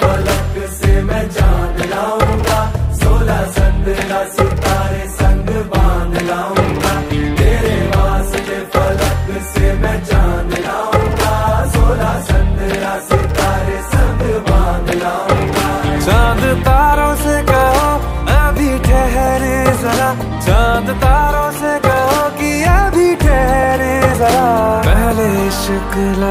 फलक से मैं जान लाऊँगा, सोलह संद्रा सितारे संग बाँध लाऊँगा। तेरे वास्ते फलक से मैं जान लाऊँगा, सोलह संद्रा सितारे संग बाँध लाऊँगा। चाँद तारों से कहो, अभी ठहरे जरा। चाँद तारों से कहो कि अभी ठहरे जरा। पहले इश्क